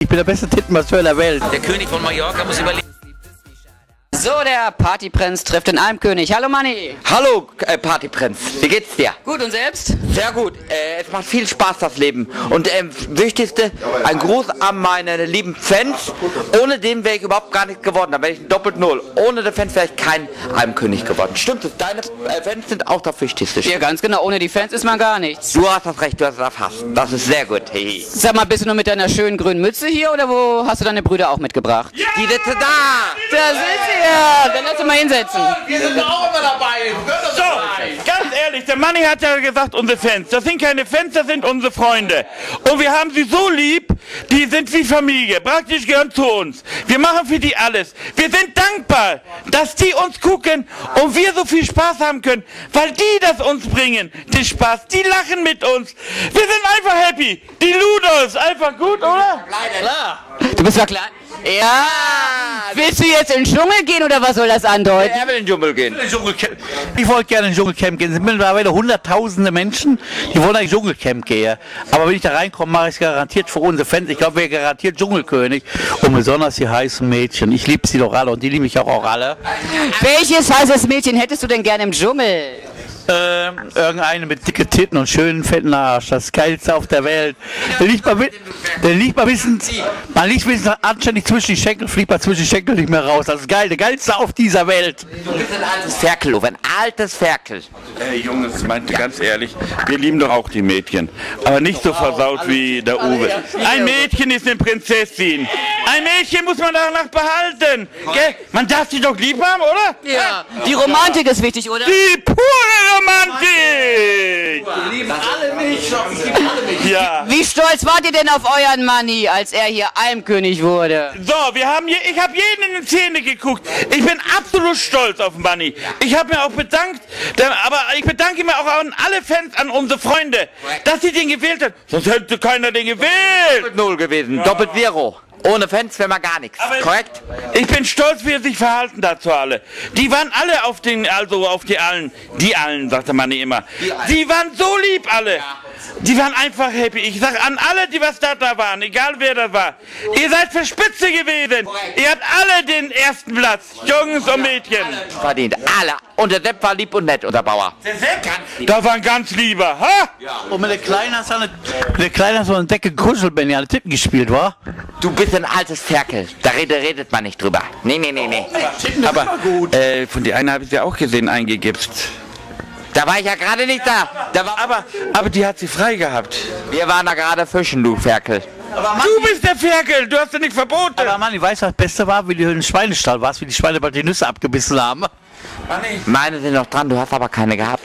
Ich bin der beste Tittenmasseur der Welt. Der König von Mallorca muss überleben. So, der Partyprinz trifft den Almkönig. Hallo Manni. Hallo, äh, Partyprinz. Wie geht's dir? Gut und selbst? Sehr gut. Äh, es macht viel Spaß, das Leben. Und ähm, wichtigste, ein Gruß an meine lieben Fans. Ohne den wäre ich überhaupt gar nicht geworden. Da wäre ich doppelt Null. Ohne die Fans wäre ich kein Almkönig geworden. Stimmt es? Deine äh, Fans sind auch das Wichtigste. Ja, ganz genau. Ohne die Fans ist man gar nichts. Du hast das Recht, du hast das erfasst. Das ist sehr gut. Hey. Sag mal, bist du nur mit deiner schönen grünen Mütze hier oder wo hast du deine Brüder auch mitgebracht? Die sitzen da! Da sind sie. Dann lass uns mal hinsetzen. Wir sind auch immer dabei. So, ganz ehrlich, der Manni hat ja gesagt, unsere Fans. Das sind keine Fans, das sind unsere Freunde. Und wir haben sie so lieb, die sind wie Familie. Praktisch gehören zu uns. Wir machen für die alles. Wir sind dankbar, dass die uns gucken und wir so viel Spaß haben können, weil die das uns bringen, den Spaß. Die lachen mit uns. Wir sind einfach happy. Die Ludos, einfach gut, oder? Du bist ja klein. Ja. Willst du jetzt in den Dschungel gehen oder was soll das andeuten? Er will in den Dschungel gehen. Ich wollte gerne in den Dschungelcamp gehen. Es sind mittlerweile hunderttausende Menschen, die wollen eigentlich Dschungelcamp gehen. Aber wenn ich da reinkomme, mache ich es garantiert für unsere Fans. Ich glaube, wir garantiert Dschungelkönig. Und besonders die heißen Mädchen. Ich liebe sie doch alle und die liebe ich auch, auch alle. Welches heißes Mädchen hättest du denn gerne im Dschungel? Ähm, irgendeine mit dicke Titten und schönen fetten Arsch. Das geilste auf der Welt. Der liegt mal, der liegt mal bisschen, man liegt bisschen anständig zwischen die Schenkel, fliegt mal zwischen die Schenkel nicht mehr raus. Das ist geil, der geilste auf dieser Welt. Du bist ein altes Ferkel, Uwe. Ein altes Ferkel. Ey, Jungs, meinte ganz ehrlich, wir lieben doch auch die Mädchen. Aber nicht so versaut wie der Uwe. Ein Mädchen ist eine Prinzessin. Ein Mädchen muss man danach behalten. Gell? Man darf sie doch lieb haben, oder? Ja. Die Romantik ist wichtig, oder? Die pure Romantik! Ja. Wie stolz wart ihr denn auf euren Manni, als er hier Almkönig wurde? So, wir haben je, ich habe jeden in die Zähne geguckt. Ich bin absolut stolz auf Manni. Ich habe mir auch bedankt, aber ich bedanke mir auch an alle Fans, an unsere Freunde, dass sie den gewählt haben. Sonst hätte keiner den gewählt. Doppelt Null gewesen. Doppelt Zero. Ohne Fans wäre man gar nichts. Korrekt? Ich bin stolz, wie er sich verhalten dazu alle. Die waren alle auf den, also auf die allen, die allen, sagte man immer. Die waren so lieb alle. Die waren einfach happy. Ich sag an alle, die was da, da waren, egal wer da war. Ihr seid für Spitze gewesen. Ihr habt alle den ersten Platz. Jungs und Mädchen. Verdient. Alle. Und der Sepp war lieb und nett, unser Bauer. Da war ein ganz lieber. Ha? Und mit der Kleinen hast du eine, mit der Kleinen hast du eine Decke gekuschelt, wenn ihr an Titten gespielt war. Du bist ein altes Ferkel. Da redet, redet man nicht drüber. Nee, nee, nee, nee. Aber äh, von der einen habe ich ja auch gesehen, eingegipst. Da war ich ja gerade nicht da. da war, Aber, aber die hat sie frei gehabt. wir waren da gerade fischen, du Ferkel. Du bist der Ferkel, du hast sie nicht verboten. Aber Mann, ich weiß, was das Beste war, wie du im Schweinestall warst, wie die Schweine bald die Nüsse abgebissen haben. Meine sind noch dran, du hast aber keine gehabt.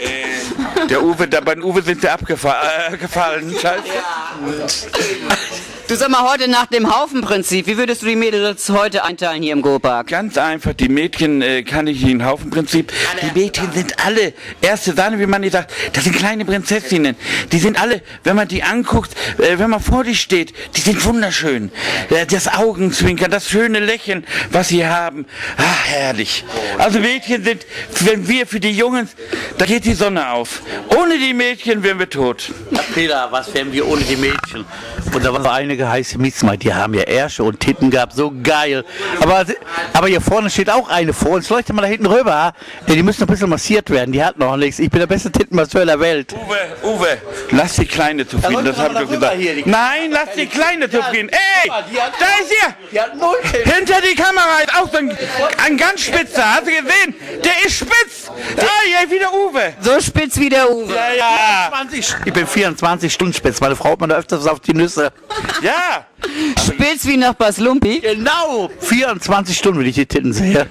Der Uwe, da bei Uwe sind sie abgefallen. Äh, gefallen. Scheiße. Du sag mal, heute nach dem Haufenprinzip, wie würdest du die Mädels heute einteilen hier im Go-Park? Ganz einfach, die Mädchen äh, kann ich in Haufenprinzip. Die Mädchen sind alle erste Sahne, wie man die sagt. Das sind kleine Prinzessinnen. Die sind alle, wenn man die anguckt, äh, wenn man vor die steht, die sind wunderschön. Äh, das Augenzwinkern, das schöne Lächeln, was sie haben. Ah, herrlich. Also Mädchen sind, wenn wir für die Jungs, da geht die Sonne auf. Ohne die Mädchen wären wir tot. Peter, was wären wir ohne die Mädchen? Und da waren so einige heiße Mitzmai, die haben ja Ärsche und Titten gehabt, so geil. Aber, aber hier vorne steht auch eine vor uns. Leuchte mal da hinten rüber. Ja, die müssen noch ein bisschen massiert werden, die hat noch nichts. Ich bin der beste Tittenmasseur der Welt. Uwe, Uwe, lass die Kleine zufrieden, Ja, das habe ich doch gesagt. hier, Nein, lass die Kleine zufrieden. Ey, da ist sie. Hinter die Kamera ein, ganz spitzer. Hast du gesehen? Der ist spitz. Ah, ja, wie der Uwe. So spitz wie der Uwe. Ja, ja. 20, ich bin 24 Stunden spitz. Meine Frau hat mir da öfters auf die Nüsse. Ja. Spitz wie Nachbars Lumpi. Genau. 24 Stunden, wenn ich die Titten sehe.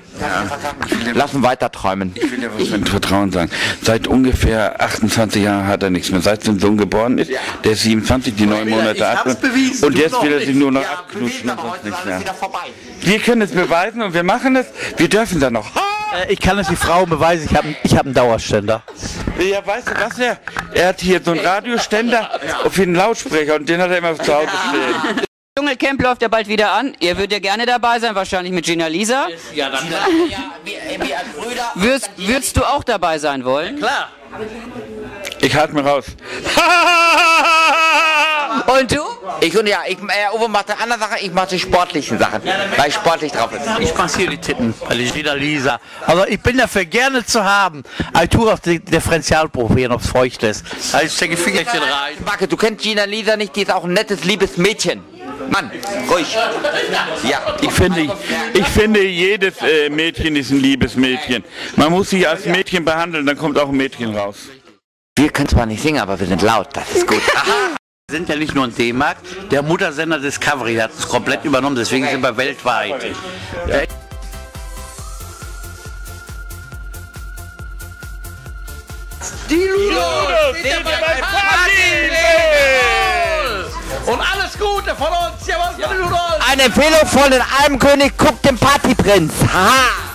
Lass uns weiter träumen. Ich will dir was mit Vertrauen sagen. Seit ungefähr 28 Jahren hat er nichts mehr. Seit sein Sohn geboren ist, der ist 27, die neun Monate alt. bewiesen, Und jetzt will er sich nur noch Ja, abknutschen und sonst nicht mehr. Wir können es beweisen und wir machen es. Wir dürfen da noch. Äh, Ich kann es die Frau beweisen, ich habe ich hab einen Dauerständer. Ja, weißt du was er? Er hat hier so einen Radioständer für den Lautsprecher und den hat er immer zu Hause stehen. Dschungelcamp läuft ja bald wieder an. Ihr würdet ja gerne dabei sein, wahrscheinlich mit Gina Lisa. Ja, dann. Ja, wir, wir als Brüder. Würdest, würdest du auch dabei sein wollen? Klar. Ich halte mir raus. Und du? Ich und ja, ich, äh, Uwe macht andere Sachen, ich mache die sportlichen Sachen, weil ich sportlich drauf ist. Ich massiere die Titten, weil ich wieder Lisa. Also ich bin dafür gerne zu haben. Ich tue auf die Differential probieren, ob es feucht ist. Also ich stecke Fingerchen rein. Backe, du kennst Gina Lisa nicht, die ist auch ein nettes, liebes Mädchen. Mann, ruhig. Ja, Ich finde, ich finde jedes äh, Mädchen ist ein liebes Mädchen. Man muss sich als Mädchen behandeln, dann kommt auch ein Mädchen raus. wir können zwar nicht singen, aber wir sind laut, das ist gut. Wir sind ja nicht nur in D-Mark. Der Muttersender Discovery hat es komplett übernommen, deswegen sind wir weltweit. Die Ludos! Seht ihr bei Und alles Gute von uns! Von den Ludos! Eine Empfehlung von den Almkönig, guckt den Partyprinz. Haha.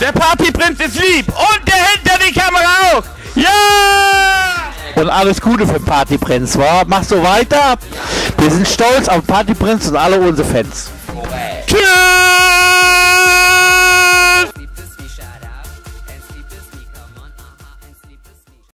Der Partyprinz ist lieb und der hinter die Kamera auch. Ja! Und alles Gute für den Partyprinz, wa? Mach so weiter. Wir sind stolz auf Partyprinz und alle unsere Fans.